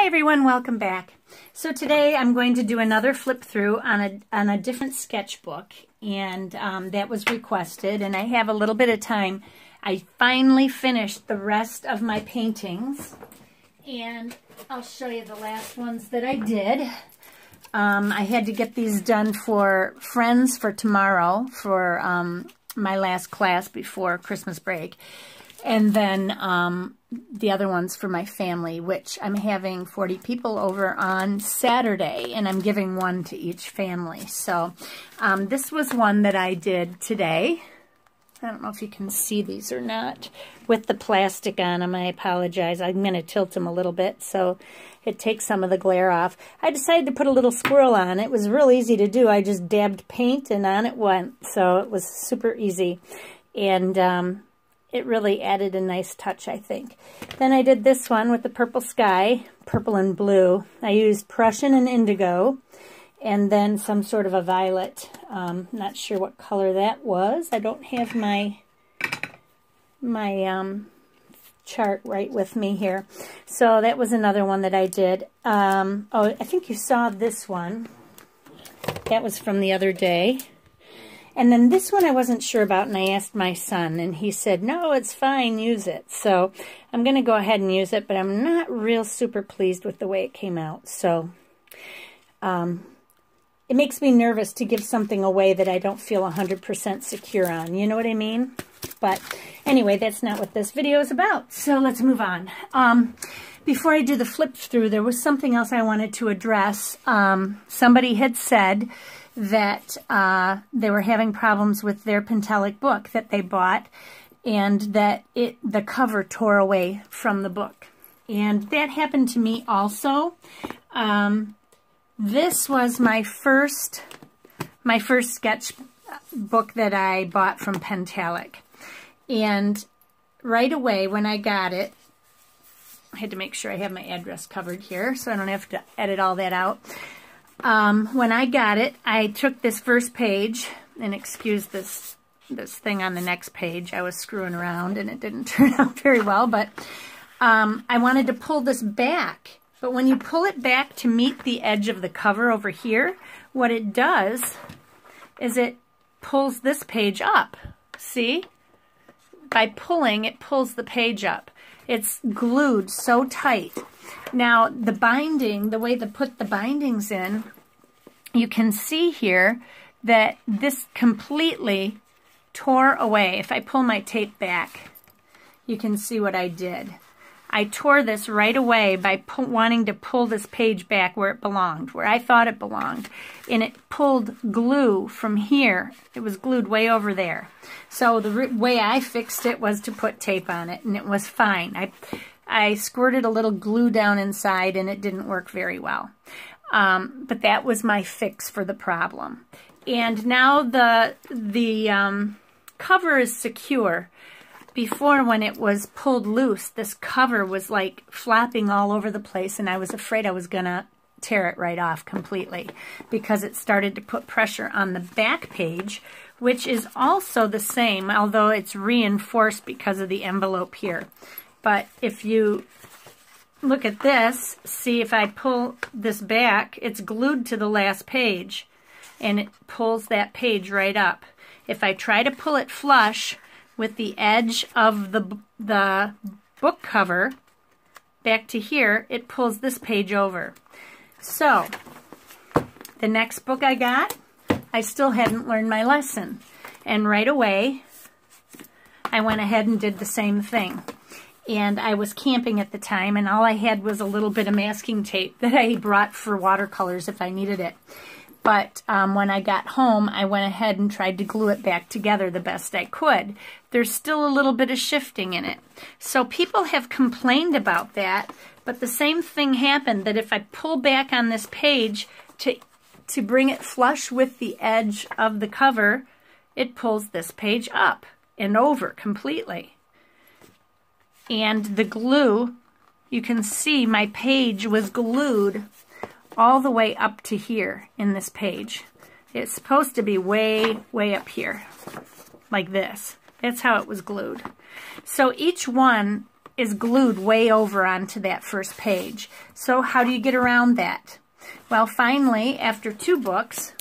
Hi everyone, welcome back. So today I'm going to do another flip through on a, on a different sketchbook and um, that was requested and I have a little bit of time. I finally finished the rest of my paintings and I'll show you the last ones that I did. Um, I had to get these done for friends for tomorrow for um, my last class before Christmas break. And then um, the other ones for my family, which I'm having 40 people over on Saturday, and I'm giving one to each family. So um, this was one that I did today. I don't know if you can see these or not with the plastic on them. I apologize. I'm going to tilt them a little bit so it takes some of the glare off. I decided to put a little squirrel on. It was real easy to do. I just dabbed paint and on it went. So it was super easy. And um, it really added a nice touch, I think. Then I did this one with the purple sky, purple and blue. I used Prussian and indigo, and then some sort of a violet. Um, not sure what color that was. I don't have my my um, chart right with me here. So that was another one that I did. Um, oh, I think you saw this one. That was from the other day. And then this one I wasn't sure about, and I asked my son, and he said, no, it's fine, use it. So I'm going to go ahead and use it, but I'm not real super pleased with the way it came out. So um, it makes me nervous to give something away that I don't feel 100% secure on. You know what I mean? But anyway, that's not what this video is about. So let's move on. Um, before I do the flip through, there was something else I wanted to address. Um, somebody had said that uh, they were having problems with their Pentalic book that they bought and that it the cover tore away from the book. And that happened to me also. Um, this was my first my first sketch book that I bought from Pentalic. And right away when I got it, I had to make sure I have my address covered here so I don't have to edit all that out. Um, when I got it, I took this first page, and excuse this this thing on the next page. I was screwing around, and it didn't turn out very well, but um, I wanted to pull this back. But when you pull it back to meet the edge of the cover over here, what it does is it pulls this page up. See? By pulling, it pulls the page up. It's glued so tight now, the binding, the way to put the bindings in, you can see here that this completely tore away. If I pull my tape back, you can see what I did. I tore this right away by wanting to pull this page back where it belonged, where I thought it belonged. And it pulled glue from here. It was glued way over there. So the way I fixed it was to put tape on it, and it was fine. I I squirted a little glue down inside and it didn't work very well. Um, but that was my fix for the problem. And now the, the um, cover is secure. Before, when it was pulled loose, this cover was like flapping all over the place, and I was afraid I was going to tear it right off completely because it started to put pressure on the back page, which is also the same, although it's reinforced because of the envelope here. But if you look at this, see if I pull this back, it's glued to the last page and it pulls that page right up. If I try to pull it flush with the edge of the, the book cover back to here, it pulls this page over. So, the next book I got, I still hadn't learned my lesson. And right away, I went ahead and did the same thing and I was camping at the time, and all I had was a little bit of masking tape that I brought for watercolors if I needed it. But um, when I got home, I went ahead and tried to glue it back together the best I could. There's still a little bit of shifting in it. So people have complained about that, but the same thing happened, that if I pull back on this page to, to bring it flush with the edge of the cover, it pulls this page up and over completely and the glue, you can see my page was glued all the way up to here in this page. It's supposed to be way, way up here, like this. That's how it was glued. So each one is glued way over onto that first page. So how do you get around that? Well, finally, after two books,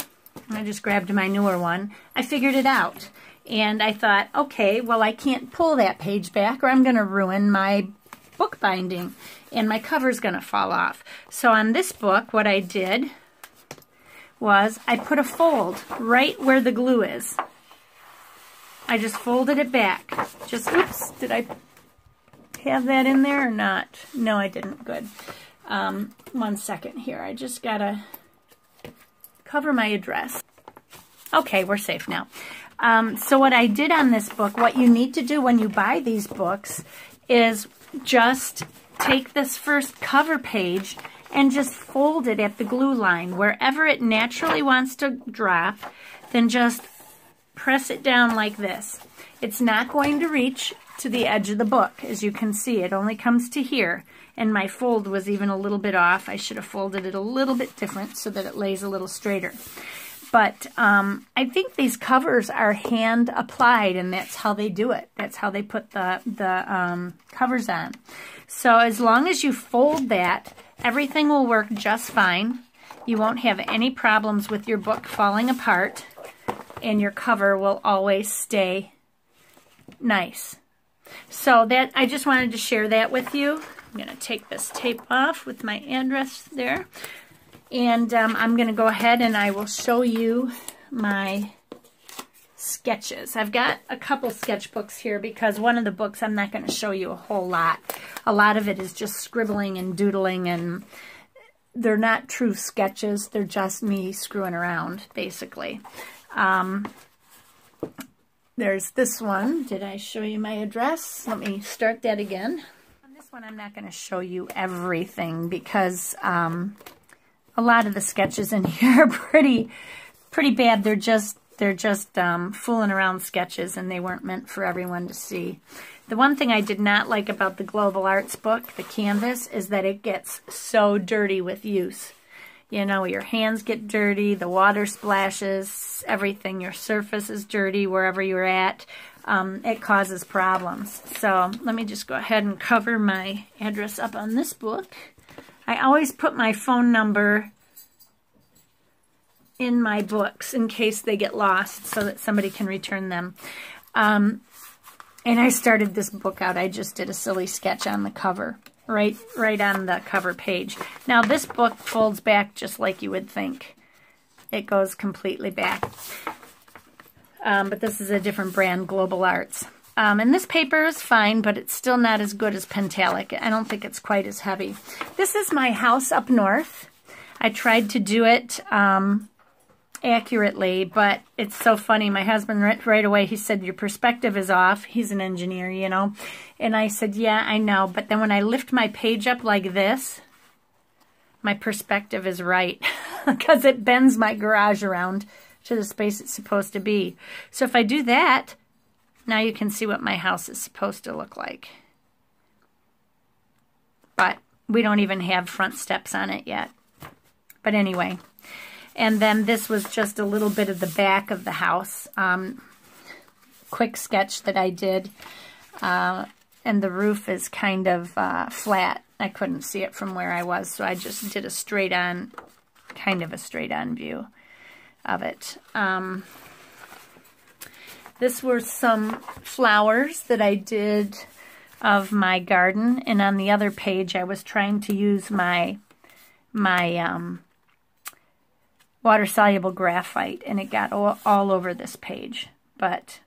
I just grabbed my newer one, I figured it out. And I thought, okay, well, I can't pull that page back or I'm going to ruin my book binding and my cover's going to fall off. So on this book, what I did was I put a fold right where the glue is. I just folded it back. Just, oops, did I have that in there or not? No, I didn't. Good. Um, one second here. I just got to cover my address. Okay, we're safe now. Um, so what I did on this book, what you need to do when you buy these books is just take this first cover page and just fold it at the glue line. Wherever it naturally wants to drop, then just press it down like this. It's not going to reach to the edge of the book. As you can see, it only comes to here. And my fold was even a little bit off. I should have folded it a little bit different so that it lays a little straighter. But um, I think these covers are hand applied, and that's how they do it. That's how they put the, the um, covers on. So as long as you fold that, everything will work just fine. You won't have any problems with your book falling apart, and your cover will always stay nice. So that I just wanted to share that with you. I'm going to take this tape off with my address there. And um, I'm going to go ahead and I will show you my sketches. I've got a couple sketchbooks here because one of the books I'm not going to show you a whole lot. A lot of it is just scribbling and doodling and they're not true sketches. They're just me screwing around, basically. Um, there's this one. Did I show you my address? Let me start that again. On this one, I'm not going to show you everything because um, a lot of the sketches in here are pretty, pretty bad. They're just, they're just um, fooling around sketches and they weren't meant for everyone to see. The one thing I did not like about the Global Arts book, the canvas, is that it gets so dirty with use. You know, your hands get dirty, the water splashes, everything, your surface is dirty wherever you're at. Um, it causes problems. So let me just go ahead and cover my address up on this book. I always put my phone number in my books in case they get lost so that somebody can return them. Um, and I started this book out. I just did a silly sketch on the cover, right, right on the cover page. Now this book folds back just like you would think. It goes completely back. Um, but this is a different brand, Global Arts. Um, and this paper is fine, but it's still not as good as Pentalic. I don't think it's quite as heavy. This is my house up north. I tried to do it um, accurately, but it's so funny. My husband, right, right away, he said, your perspective is off. He's an engineer, you know. And I said, yeah, I know. But then when I lift my page up like this, my perspective is right because it bends my garage around to the space it's supposed to be. So if I do that, now you can see what my house is supposed to look like. But we don't even have front steps on it yet. But anyway, and then this was just a little bit of the back of the house. Um, quick sketch that I did. Uh, and the roof is kind of uh, flat. I couldn't see it from where I was, so I just did a straight on, kind of a straight on view of it. Um, this were some flowers that I did of my garden. And on the other page, I was trying to use my, my um, water-soluble graphite. And it got all, all over this page. But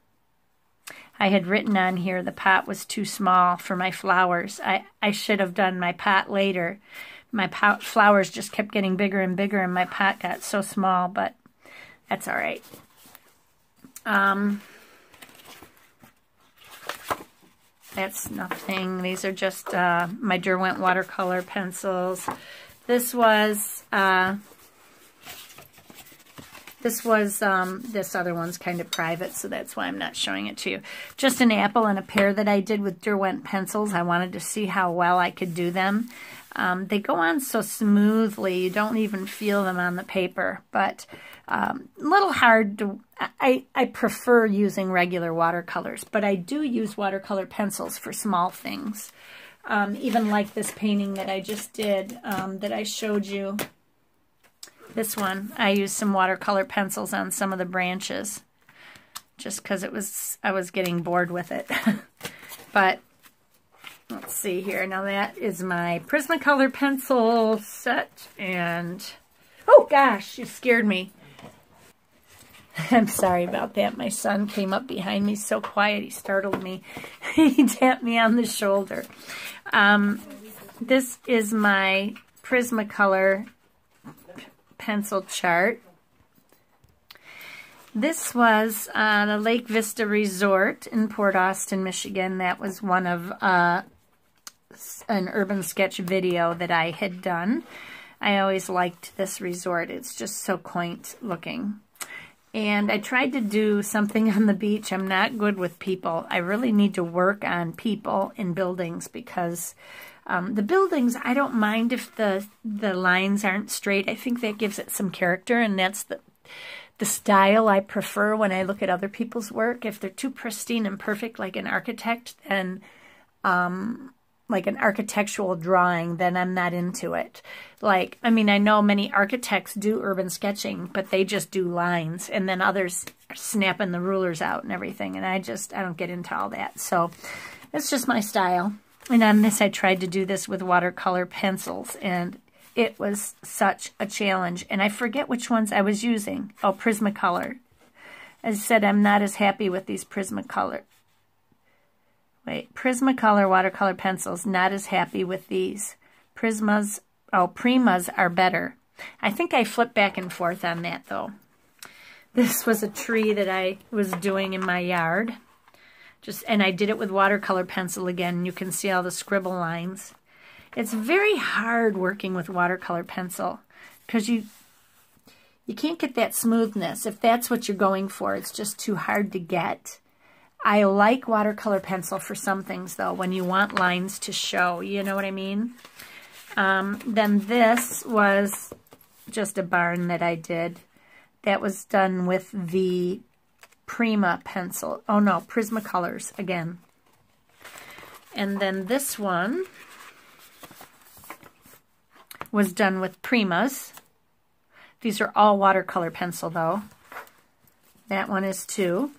I had written on here the pot was too small for my flowers. I, I should have done my pot later. My pot, flowers just kept getting bigger and bigger and my pot got so small, but that's all right. Um, That's nothing. These are just uh, my Derwent watercolor pencils. This was, uh, this was, um, this other one's kind of private, so that's why I'm not showing it to you. Just an apple and a pear that I did with Derwent pencils. I wanted to see how well I could do them. Um, they go on so smoothly, you don't even feel them on the paper, but um, a little hard to, I, I prefer using regular watercolors, but I do use watercolor pencils for small things. um, even like this painting that I just did um, that I showed you. This one, I used some watercolor pencils on some of the branches just because it was I was getting bored with it. but let's see here. Now that is my Prismacolor pencil set and oh gosh, you scared me. I'm sorry about that. My son came up behind me so quiet he startled me. he tapped me on the shoulder. Um, this is my Prismacolor pencil chart. This was the Lake Vista Resort in Port Austin, Michigan. That was one of uh, an urban sketch video that I had done. I always liked this resort. It's just so quaint looking. And I tried to do something on the beach. I'm not good with people. I really need to work on people in buildings because um, the buildings, I don't mind if the the lines aren't straight. I think that gives it some character, and that's the the style I prefer when I look at other people's work. If they're too pristine and perfect like an architect, then um, like an architectural drawing, then I'm not into it. Like, I mean, I know many architects do urban sketching, but they just do lines, and then others are snapping the rulers out and everything, and I just, I don't get into all that. So it's just my style. And on this, I tried to do this with watercolor pencils, and it was such a challenge. And I forget which ones I was using. Oh, Prismacolor. As I said, I'm not as happy with these Prismacolor. Wait, Prismacolor watercolor pencils. Not as happy with these. Prismas, oh, Primas are better. I think I flipped back and forth on that, though. This was a tree that I was doing in my yard. Just And I did it with watercolor pencil again. You can see all the scribble lines. It's very hard working with watercolor pencil because you you can't get that smoothness. If that's what you're going for, it's just too hard to get. I like watercolor pencil for some things, though, when you want lines to show. You know what I mean? Um, then this was just a barn that I did. That was done with the Prima pencil. Oh, no, Prismacolors again. And then this one was done with Primas. These are all watercolor pencil, though. That one is too.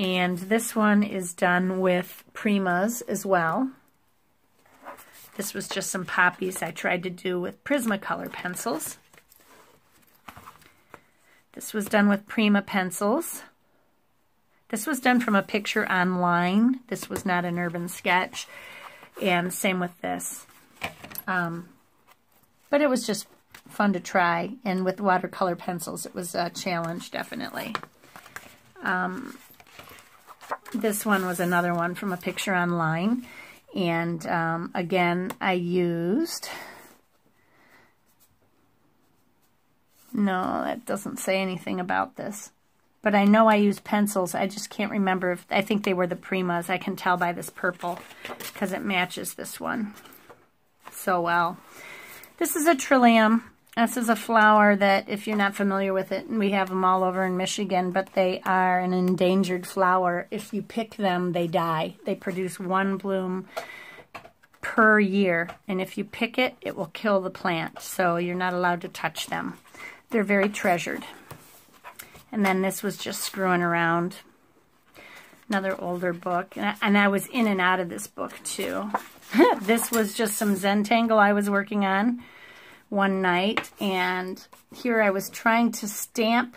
And this one is done with Primas as well. This was just some poppies I tried to do with Prismacolor pencils. This was done with Prima pencils. This was done from a picture online. This was not an urban sketch. And same with this. Um, but it was just fun to try. And with watercolor pencils, it was a challenge, definitely. Um, this one was another one from a picture online. And um, again, I used... No, that doesn't say anything about this. But I know I used pencils. I just can't remember. if I think they were the Primas. I can tell by this purple because it matches this one so well. This is a trillium. This is a flower that, if you're not familiar with it, and we have them all over in Michigan, but they are an endangered flower. If you pick them, they die. They produce one bloom per year, and if you pick it, it will kill the plant, so you're not allowed to touch them. They're very treasured. And then this was just screwing around. Another older book. And I, and I was in and out of this book too. this was just some Zentangle I was working on one night. And here I was trying to stamp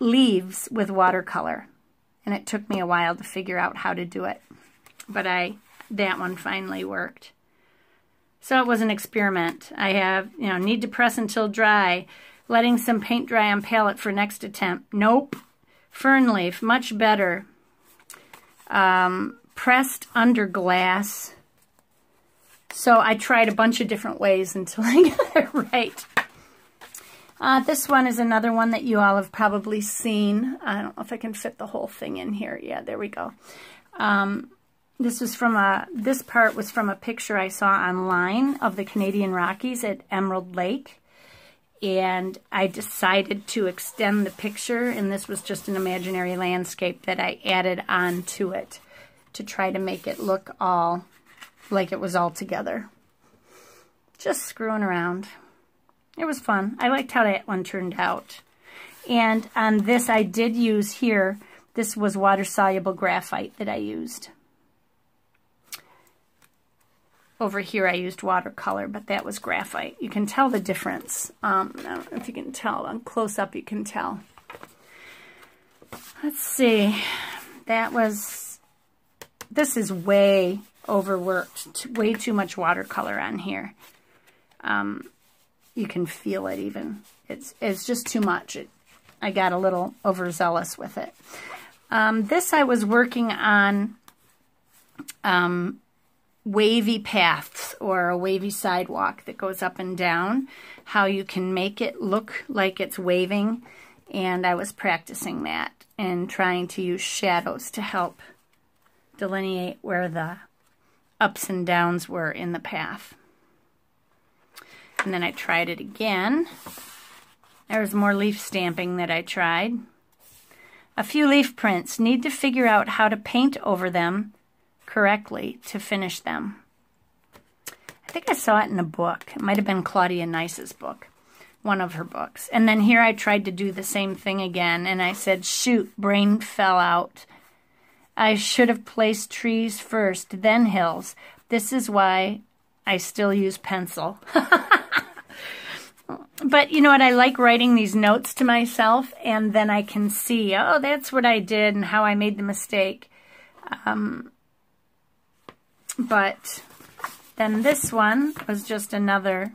leaves with watercolor. And it took me a while to figure out how to do it. But I that one finally worked. So it was an experiment. I have, you know, need to press until dry. Letting some paint dry on palette for next attempt. Nope. Fern leaf, much better. Um, pressed under glass. So I tried a bunch of different ways until I got it right. Uh, this one is another one that you all have probably seen. I don't know if I can fit the whole thing in here. Yeah, there we go. Um, this was from a, this part was from a picture I saw online of the Canadian Rockies at Emerald Lake and I decided to extend the picture, and this was just an imaginary landscape that I added on to it. to try to make it look all like it was all together. Just screwing around. It was fun. I liked how that one turned out. And on this I did use here, this was water-soluble graphite that I used. Over here I used watercolor, but that was graphite. You can tell the difference. Um, I don't know if you can tell. On close-up you can tell. Let's see. That was... This is way overworked. Way too much watercolor on here. Um, you can feel it even. It's, it's just too much. It, I got a little overzealous with it. Um, this I was working on um, wavy paths or a wavy sidewalk that goes up and down, how you can make it look like it's waving. And I was practicing that and trying to use shadows to help delineate where the ups and downs were in the path. And then I tried it again. There was more leaf stamping that I tried. A few leaf prints. Need to figure out how to paint over them correctly to finish them. I think I saw it in a book. It might have been Claudia Nice's book, one of her books. And then here I tried to do the same thing again, and I said, shoot, brain fell out. I should have placed trees first, then hills. This is why I still use pencil. but you know what? I like writing these notes to myself, and then I can see, oh, that's what I did and how I made the mistake. Um, but then this one was just another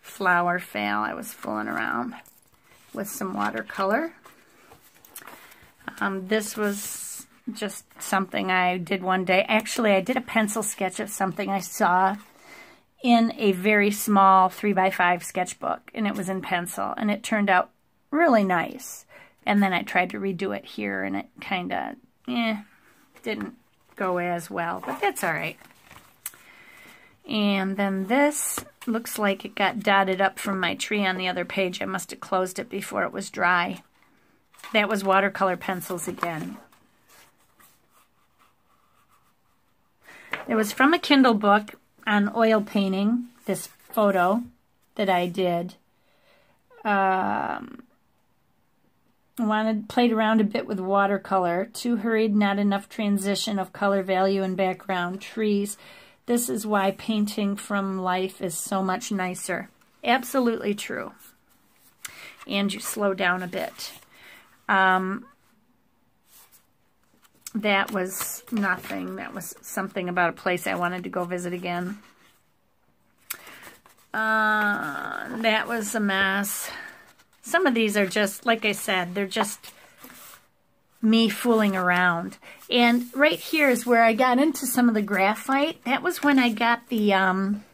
flower fail. I was fooling around with some watercolor. Um, this was just something I did one day. Actually, I did a pencil sketch of something I saw in a very small 3x5 sketchbook, and it was in pencil, and it turned out really nice. And then I tried to redo it here, and it kind of, eh, didn't go as well, but that's all right. And then this looks like it got dotted up from my tree on the other page. I must have closed it before it was dry. That was watercolor pencils again. It was from a Kindle book on oil painting, this photo that I did. Um, wanted played around a bit with watercolor. Too hurried, not enough transition of color value and background. Trees. This is why painting from life is so much nicer. Absolutely true. And you slow down a bit. Um, that was nothing. That was something about a place I wanted to go visit again. Uh, that was a mess. Some of these are just, like I said, they're just me fooling around. And right here is where I got into some of the graphite. That was when I got the, um,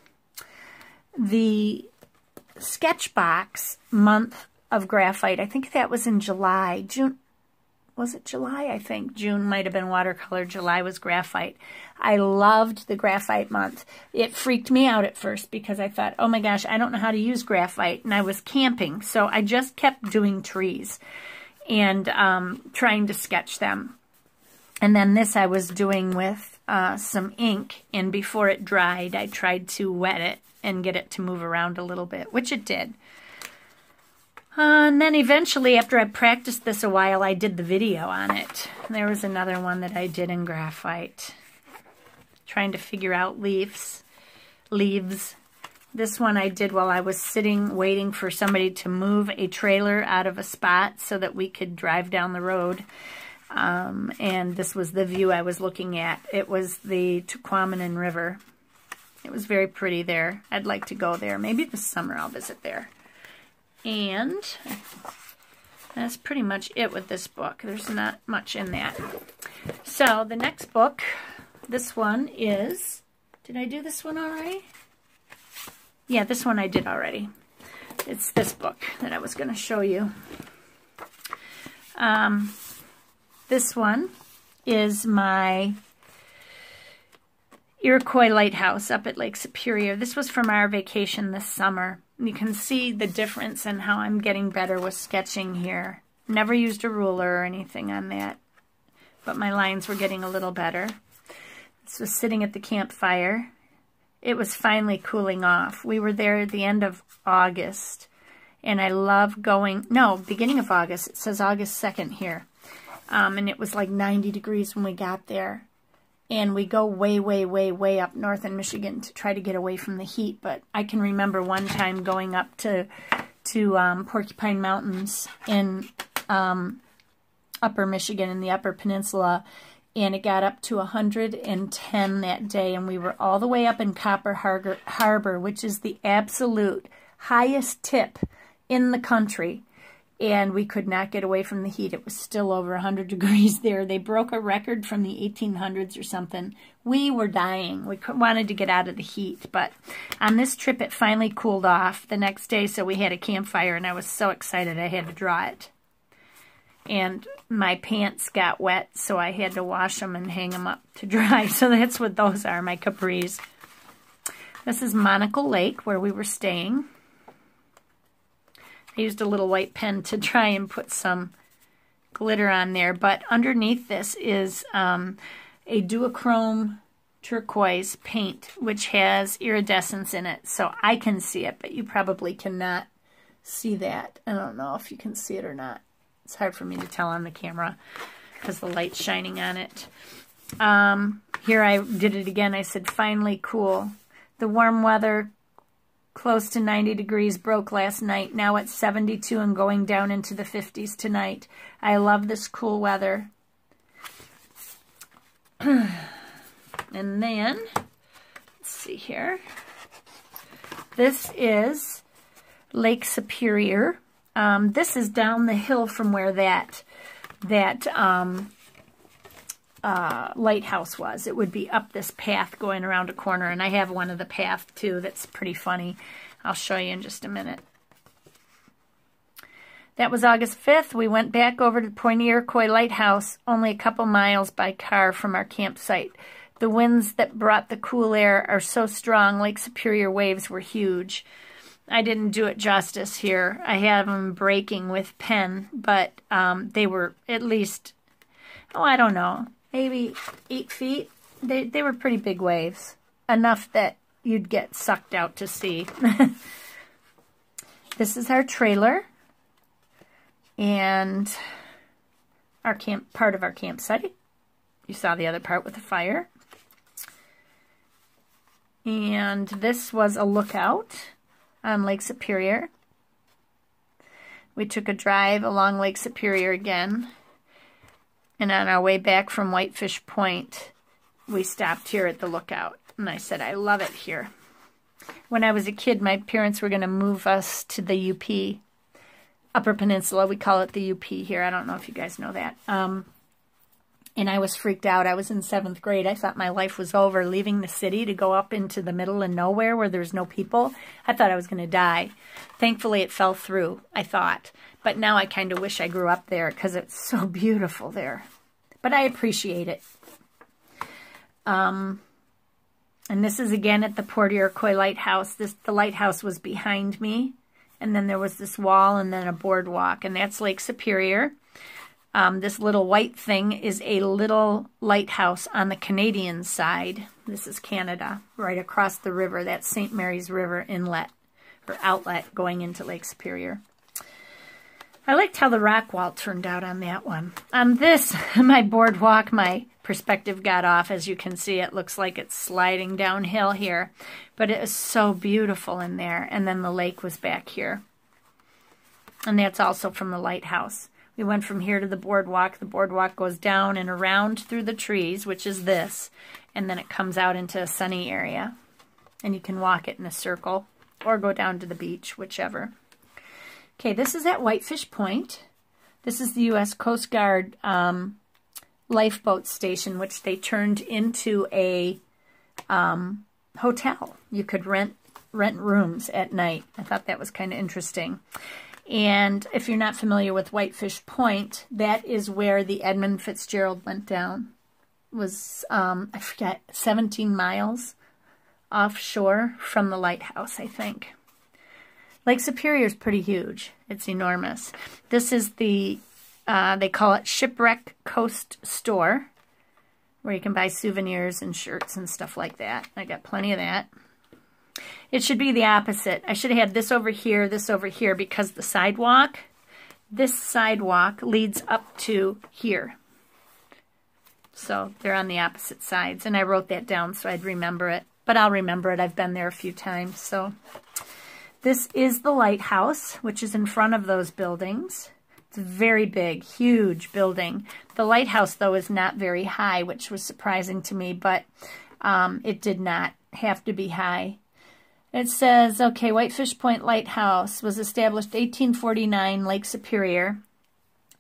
the Sketchbox month of graphite. I think that was in July. June, was it July? I think June might have been watercolor. July was graphite. I loved the graphite month. It freaked me out at first because I thought, oh my gosh, I don't know how to use graphite. And I was camping. So I just kept doing trees and um, trying to sketch them. And then this I was doing with uh, some ink. And before it dried, I tried to wet it and get it to move around a little bit, which it did. Uh, and then eventually, after I practiced this a while, I did the video on it. There was another one that I did in graphite. Trying to figure out leaves. Leaves. This one I did while I was sitting waiting for somebody to move a trailer out of a spot so that we could drive down the road. Um, and this was the view I was looking at. It was the Tahquamenon River. It was very pretty there. I'd like to go there. Maybe this summer I'll visit there. And that's pretty much it with this book. There's not much in that. So the next book, this one is, did I do this one already? Yeah, this one I did already. It's this book that I was going to show you. Um, this one is my Iroquois Lighthouse up at Lake Superior. This was from our vacation this summer. You can see the difference in how I'm getting better with sketching here. Never used a ruler or anything on that. but my lines were getting a little better. This was sitting at the campfire. It was finally cooling off. We were there at the end of August, and I love going, no, beginning of August. It says August 2nd here. Um, and it was like 90 degrees when we got there. And we go way, way, way, way up north in Michigan to try to get away from the heat. But I can remember one time going up to to um, Porcupine Mountains in um, upper Michigan in the upper peninsula and it got up to 110 that day and we were all the way up in Copper Harbor, Harbor which is the absolute highest tip in the country and we could not get away from the heat. It was still over 100 degrees there. They broke a record from the 1800s or something. We were dying. We wanted to get out of the heat, but on this trip it finally cooled off the next day, so we had a campfire, and I was so excited I had to draw it. And my pants got wet, so I had to wash them and hang them up to dry. So that's what those are, my capris. This is Monocle Lake, where we were staying. I used a little white pen to try and put some glitter on there, but underneath this is um, a duochrome turquoise paint, which has iridescence in it, so I can see it, but you probably cannot see that. I don't know if you can see it or not. It's hard for me to tell on the camera because the light's shining on it. Um, here I did it again. I said, finally cool. The warm weather close to 90 degrees broke last night. Now it's 72 and going down into the 50s tonight. I love this cool weather. and then, let's see here. This is Lake Superior. Um, this is down the hill from where that that um, uh, lighthouse was. It would be up this path going around a corner, and I have one of the path too that's pretty funny. I'll show you in just a minute. That was August 5th. We went back over to Point Iroquois Lighthouse, only a couple miles by car from our campsite. The winds that brought the cool air are so strong, Lake Superior waves were huge. I didn't do it justice here. I have them breaking with pen, but um, they were at least, oh, I don't know, maybe eight feet. They, they were pretty big waves, enough that you'd get sucked out to sea. this is our trailer and our camp part of our campsite. You saw the other part with the fire. And this was a lookout on Lake Superior. We took a drive along Lake Superior again and on our way back from Whitefish Point, we stopped here at the lookout. And I said, I love it here. When I was a kid, my parents were going to move us to the UP, Upper Peninsula. We call it the UP here. I don't know if you guys know that. Um, and I was freaked out. I was in seventh grade. I thought my life was over, leaving the city to go up into the middle of nowhere where there's no people. I thought I was going to die. Thankfully, it fell through, I thought. But now I kind of wish I grew up there because it's so beautiful there. But I appreciate it. Um, and this is again at the Point Iroquois Lighthouse. This The lighthouse was behind me. And then there was this wall and then a boardwalk. And that's Lake Superior. Um, this little white thing is a little lighthouse on the Canadian side. This is Canada, right across the river. That's St. Mary's River inlet or outlet going into Lake Superior. I liked how the rock wall turned out on that one. On this, my boardwalk, my perspective got off. As you can see, it looks like it's sliding downhill here. But it is so beautiful in there. And then the lake was back here. And that's also from the lighthouse. We went from here to the boardwalk. The boardwalk goes down and around through the trees, which is this. And then it comes out into a sunny area. And you can walk it in a circle or go down to the beach, whichever. Okay, this is at Whitefish Point. This is the U.S. Coast Guard um, lifeboat station, which they turned into a um, hotel. You could rent rent rooms at night. I thought that was kind of interesting. And if you're not familiar with Whitefish Point, that is where the Edmund Fitzgerald went down. It was, um, I forget, 17 miles offshore from the lighthouse, I think. Lake Superior is pretty huge. It's enormous. This is the Uh, they call it Shipwreck Coast Store, where you can buy souvenirs and shirts and stuff like that. I got plenty of that. It should be the opposite. I should have had this over here, this over here, because the sidewalk, this sidewalk leads up to here. So they're on the opposite sides. And I wrote that down so I'd remember it. But I'll remember it. I've been there a few times. So this is the lighthouse, which is in front of those buildings. It's a very big, huge building. The lighthouse, though, is not very high, which was surprising to me, but um, it did not have to be high. It says, okay, Whitefish Point Lighthouse was established 1849, Lake Superior.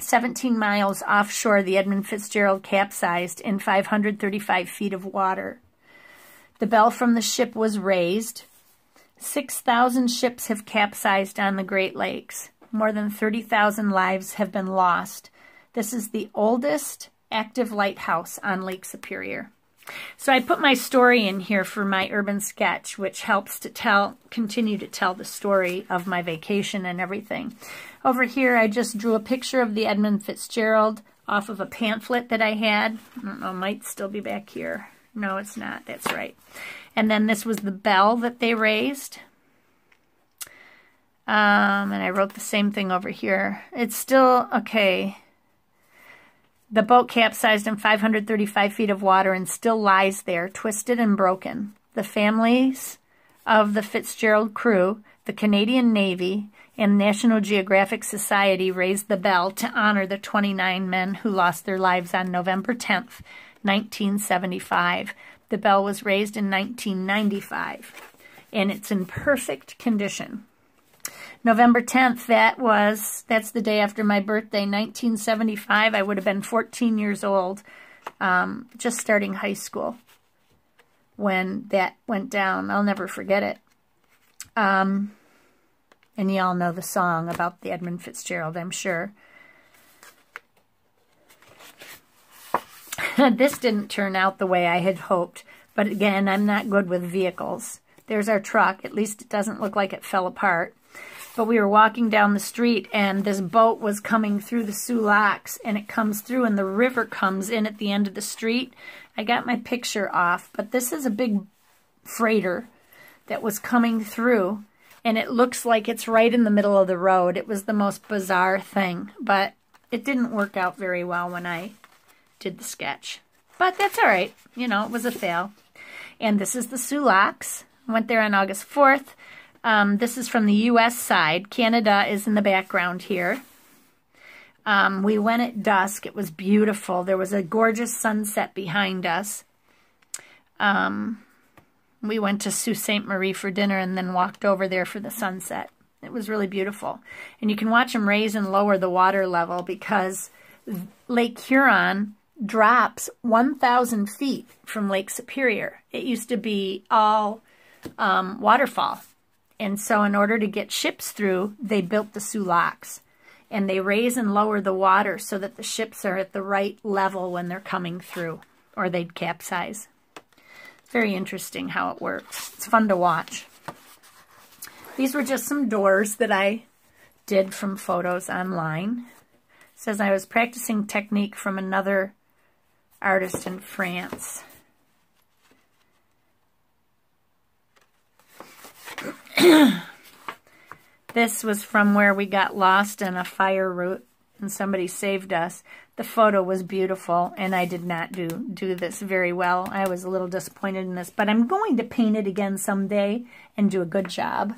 17 miles offshore, the Edmund Fitzgerald capsized in 535 feet of water. The bell from the ship was raised. 6,000 ships have capsized on the Great Lakes. More than 30,000 lives have been lost. This is the oldest active lighthouse on Lake Superior. So I put my story in here for my urban sketch, which helps to tell, continue to tell the story of my vacation and everything. Over here, I just drew a picture of the Edmund Fitzgerald off of a pamphlet that I had. I don't know, might still be back here. No, it's not. That's right. And then this was the bell that they raised. Um, and I wrote the same thing over here. It's still, okay, the boat capsized in 535 feet of water and still lies there, twisted and broken. The families of the Fitzgerald crew, the Canadian Navy, and National Geographic Society raised the bell to honor the 29 men who lost their lives on November 10th, 1975. The bell was raised in 1995, and it's in perfect condition. November 10th, that was, that's the day after my birthday, 1975. I would have been 14 years old, um, just starting high school when that went down. I'll never forget it. Um, and you all know the song about the Edmund Fitzgerald, I'm sure. this didn't turn out the way I had hoped. But again, I'm not good with vehicles. There's our truck. At least it doesn't look like it fell apart. But we were walking down the street and this boat was coming through the Soo Locks and it comes through and the river comes in at the end of the street. I got my picture off, but this is a big freighter that was coming through and it looks like it's right in the middle of the road. It was the most bizarre thing, but it didn't work out very well when I did the sketch. But that's all right. You know, it was a fail. And this is the Soo Locks. Went there on August 4th. Um, this is from the U.S. side. Canada is in the background here. Um, we went at dusk. It was beautiful. There was a gorgeous sunset behind us. Um, we went to Sault Ste. Marie for dinner and then walked over there for the sunset. It was really beautiful. And you can watch them raise and lower the water level because Lake Huron drops 1,000 feet from Lake Superior. It used to be all um, waterfall. And so in order to get ships through, they built the Soo Locks. And they raise and lower the water so that the ships are at the right level when they're coming through, or they'd capsize. Very interesting how it works. It's fun to watch. These were just some doors that I did from photos online. It says I was practicing technique from another artist in France. this was from where we got lost in a fire route and somebody saved us. The photo was beautiful and I did not do, do this very well. I was a little disappointed in this, but I'm going to paint it again someday and do a good job.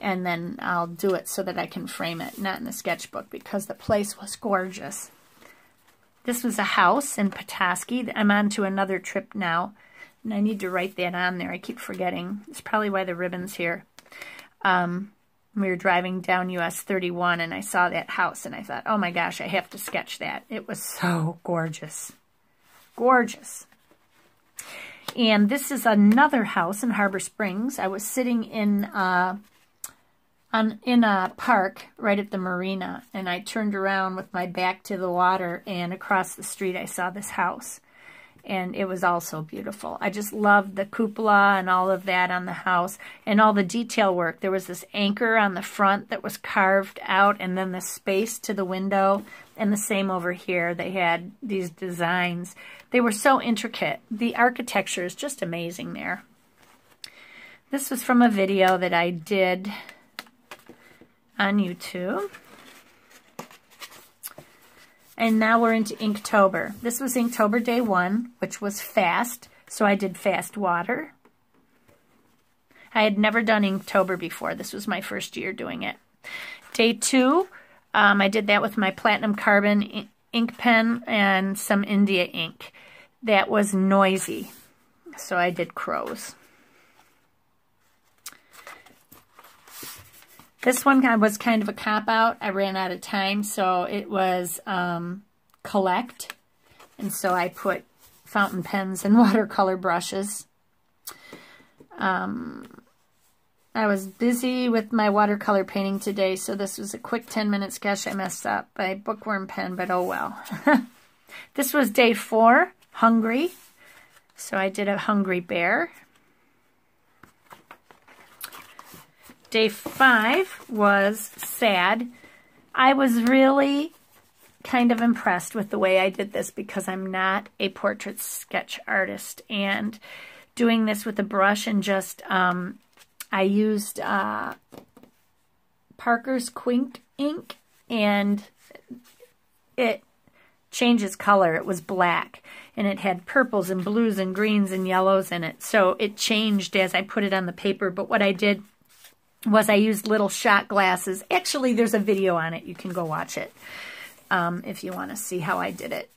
And then I'll do it so that I can frame it, not in the sketchbook because the place was gorgeous. This was a house in Petoskey. I'm on to another trip now. And I need to write that on there. I keep forgetting. It's probably why the ribbon's here. Um, we were driving down US 31 and I saw that house and I thought, oh my gosh, I have to sketch that. It was so gorgeous. Gorgeous. And this is another house in Harbor Springs. I was sitting in uh, on in a park right at the marina and I turned around with my back to the water and across the street I saw this house and it was also beautiful. I just loved the cupola and all of that on the house and all the detail work. There was this anchor on the front that was carved out and then the space to the window. And the same over here. They had these designs. They were so intricate. The architecture is just amazing there. This was from a video that I did on YouTube. And now we're into Inktober. This was Inktober day one, which was fast. So I did fast water. I had never done Inktober before. This was my first year doing it. Day two, um, I did that with my Platinum Carbon ink pen and some India ink. That was noisy. So I did crows. This one was kind of a cop-out. I ran out of time, so it was um, collect. And so I put fountain pens and watercolor brushes. Um, I was busy with my watercolor painting today, so this was a quick 10-minute sketch. I messed up by bookworm pen, but oh well. this was day four, hungry. So I did a hungry bear. Day five was sad. I was really kind of impressed with the way I did this because I'm not a portrait sketch artist. And doing this with a brush and just, um, I used uh, Parker's Quink ink and it changes color. It was black and it had purples and blues and greens and yellows in it. So it changed as I put it on the paper. But what I did was I used little shot glasses. Actually, there's a video on it. You can go watch it um, if you want to see how I did it.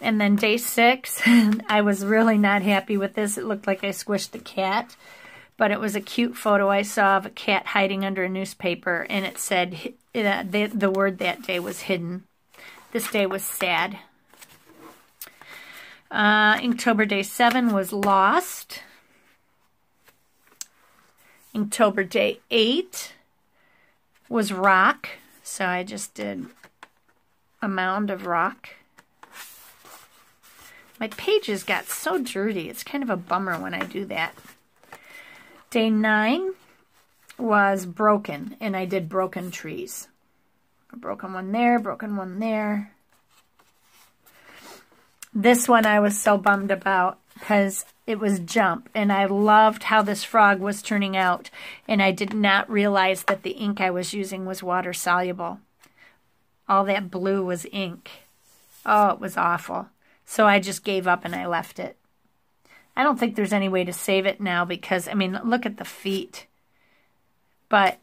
And then day six, I was really not happy with this. It looked like I squished the cat. But it was a cute photo I saw of a cat hiding under a newspaper. And it said, uh, the, the word that day was hidden. This day was sad. Uh, Inktober Day 7 was Lost. Inktober Day 8 was rock. So I just did a mound of rock. My pages got so dirty. It's kind of a bummer when I do that. Day 9 was broken, and I did broken trees. A broken one there, broken one there. This one I was so bummed about because it was jump and I loved how this frog was turning out and I did not realize that the ink I was using was water soluble. All that blue was ink. Oh, it was awful. So I just gave up and I left it. I don't think there's any way to save it now because, I mean, look at the feet. But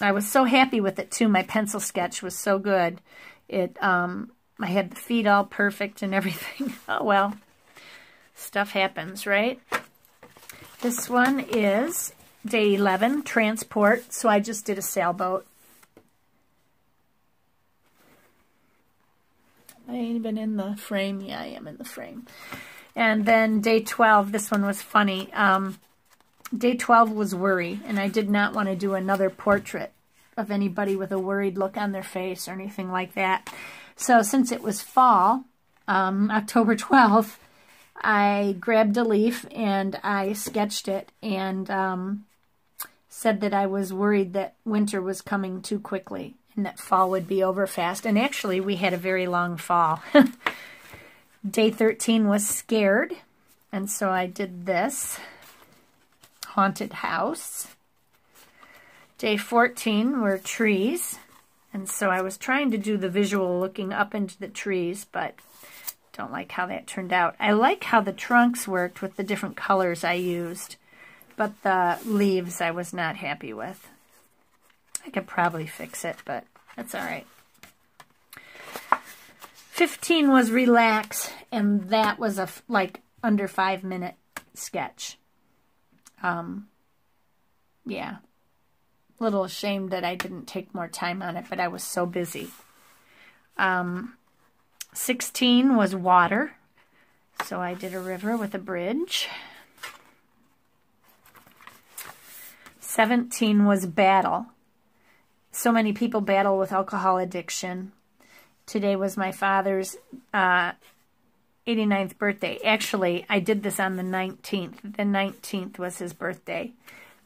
I was so happy with it too. My pencil sketch was so good. It, um, I had the feet all perfect and everything. oh, well stuff happens, right? This one is day 11, transport. So I just did a sailboat. I ain't even in the frame. Yeah, I am in the frame. And then day 12, this one was funny. Um, day 12 was worry, and I did not want to do another portrait of anybody with a worried look on their face or anything like that. So since it was fall, um, October 12th, I grabbed a leaf and I sketched it and um, said that I was worried that winter was coming too quickly and that fall would be over fast. And actually, we had a very long fall. Day 13 was scared, and so I did this. Haunted house. Day 14 were trees, and so I was trying to do the visual looking up into the trees, but don't like how that turned out. I like how the trunks worked with the different colors I used, but the leaves I was not happy with. I could probably fix it, but that's all right. 15 was relax, and that was a like under five minute sketch. Um, yeah, little ashamed that I didn't take more time on it, but I was so busy. Um, 16 was water. So I did a river with a bridge. 17 was battle. So many people battle with alcohol addiction. Today was my father's uh, 89th birthday. Actually, I did this on the 19th. The 19th was his birthday.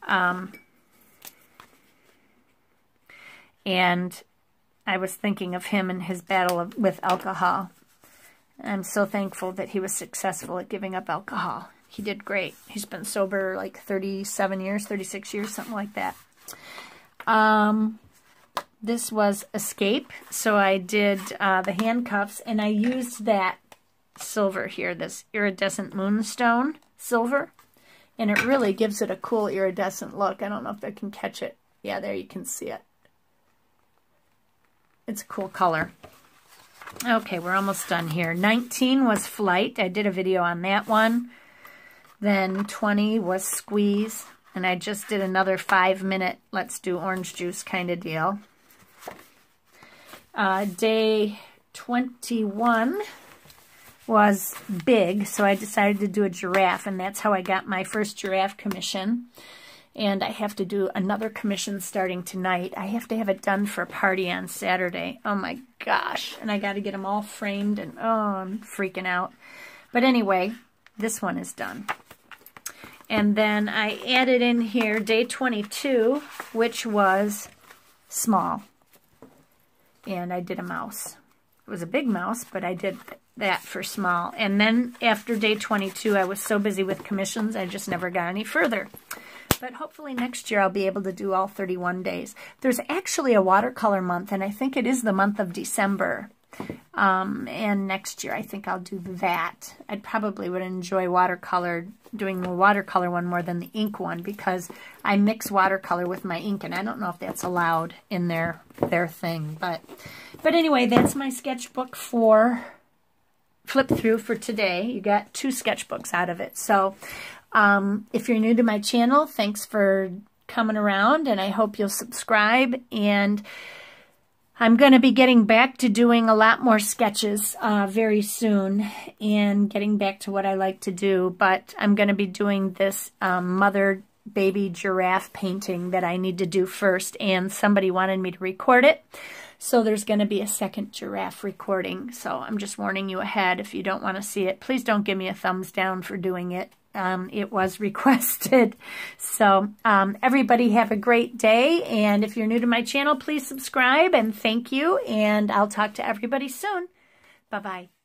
Um, and I was thinking of him and his battle of, with alcohol. I'm so thankful that he was successful at giving up alcohol. He did great. He's been sober like 37 years, 36 years, something like that. Um, this was Escape. So I did uh, the handcuffs, and I used that silver here, this iridescent moonstone silver. And it really gives it a cool iridescent look. I don't know if I can catch it. Yeah, there you can see it. It's a cool color. Okay, we're almost done here. 19 was Flight. I did a video on that one. Then 20 was Squeeze. And I just did another five minute let's do orange juice kind of deal. Uh, day 21 was big, so I decided to do a giraffe, and that's how I got my first giraffe commission. And I have to do another commission starting tonight. I have to have it done for a party on Saturday. Oh my gosh. And I got to get them all framed, and oh, I'm freaking out. But anyway, this one is done. And then I added in here day 22, which was small. And I did a mouse. It was a big mouse, but I did that for small. And then after day 22, I was so busy with commissions, I just never got any further. But hopefully next year I'll be able to do all 31 days. There's actually a watercolor month, and I think it is the month of December. Um, and next year I think I'll do that. I probably would enjoy watercolor, doing the watercolor one more than the ink one because I mix watercolor with my ink and I don't know if that's allowed in their, their thing. But, but anyway, that's my sketchbook for flip through for today. You got two sketchbooks out of it. So um, if you're new to my channel, thanks for coming around and I hope you'll subscribe and I'm going to be getting back to doing a lot more sketches uh, very soon and getting back to what I like to do. But I'm going to be doing this um, mother baby giraffe painting that I need to do first. And somebody wanted me to record it. So there's going to be a second giraffe recording. So I'm just warning you ahead. If you don't want to see it, please don't give me a thumbs down for doing it um, it was requested. So um, everybody have a great day. And if you're new to my channel, please subscribe and thank you. And I'll talk to everybody soon. Bye-bye.